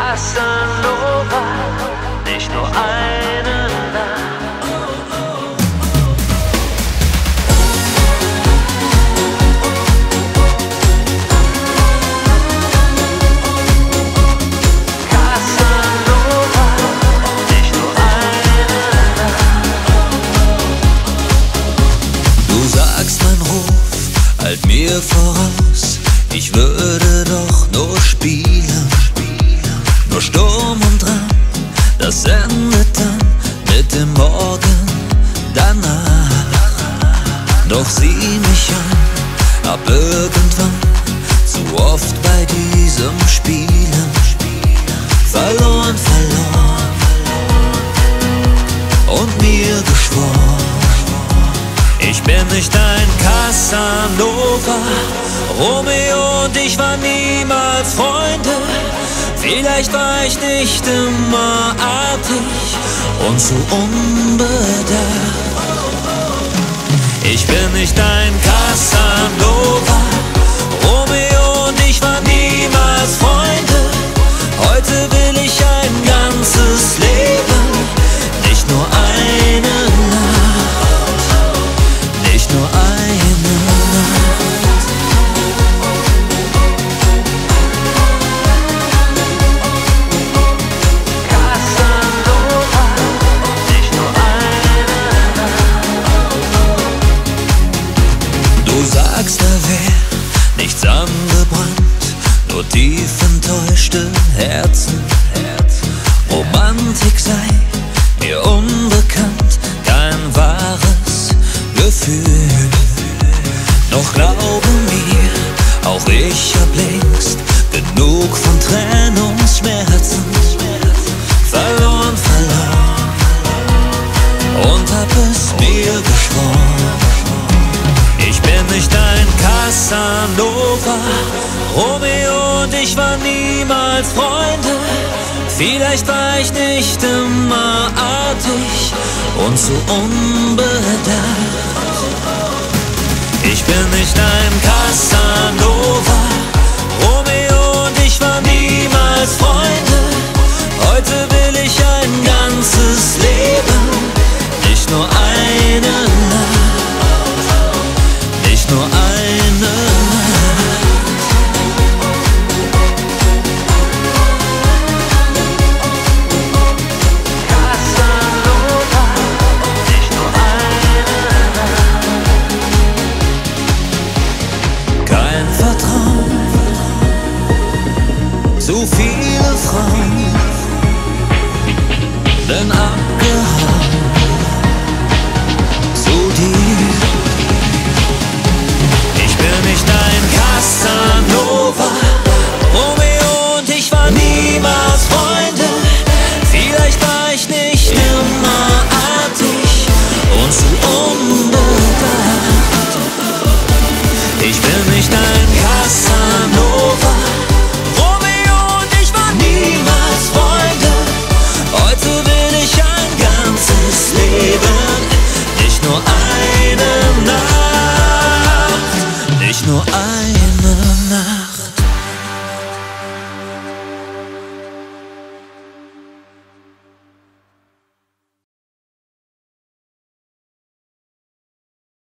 Casanova, nicht nur eine Nacht. Casanova, nicht nur eine Du sagst, mein Ruf halt mir voraus. Ich würde doch nur spielen. Nur Sturm und Drang, das endet dann mit dem Morgen danach. Doch sieh mich an, ab irgendwann zu oft bei diesem Spielen. Verloren, verloren und mir geschworen. Ich bin nicht ein Casanova. Romeo und ich waren niemals Freunde. Vielleicht war ich nicht immer artig und zu unbedacht. Ich bin nicht ein Casanova. Romeo und ich waren niemals Freunde. Heute will wär nichts angebrannt, nur tief enttäuschte Herzen. Romantik sei mir unbekannt, kein wahres Gefühl. Doch glaube mir, auch ich hab längst genug von Trennungsschmerzen. Verloren, verloren und hab es ich war niemals Freunde. Vielleicht war ich nicht immer artig und zu so unbedacht. Ich bin nicht ein Casanova, Romeo und ich waren niemals Freunde. Heute will ich ein ganzes Leben, nicht nur eine Nacht, nicht nur eine Nacht.